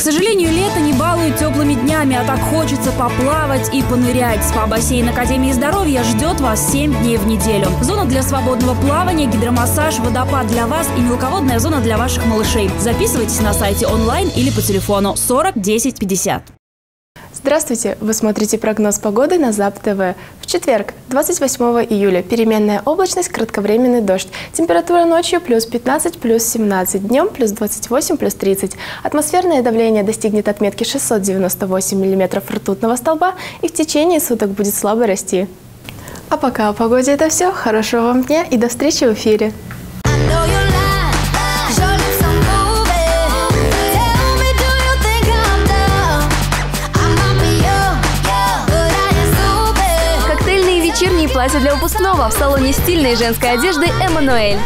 К сожалению, лето не балует теплыми днями, а так хочется поплавать и понырять. Спа-бассейн Академии здоровья ждет вас 7 дней в неделю. Зона для свободного плавания, гидромассаж, водопад для вас и мелководная зона для ваших малышей. Записывайтесь на сайте онлайн или по телефону 40 10 50. Здравствуйте! Вы смотрите прогноз погоды на ЗАП ТВ. В четверг, 28 июля, переменная облачность, кратковременный дождь. Температура ночью плюс 15, плюс 17, днем плюс 28, плюс 30. Атмосферное давление достигнет отметки 698 мм ртутного столба и в течение суток будет слабо расти. А пока о погоде это все. Хорошего вам дня и до встречи в эфире. вечерние платья для выпускного в салоне стильной женской одежды «Эммануэль».